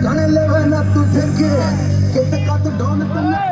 घने लेवे ना तू फिर के कित का तू डोन तन्ने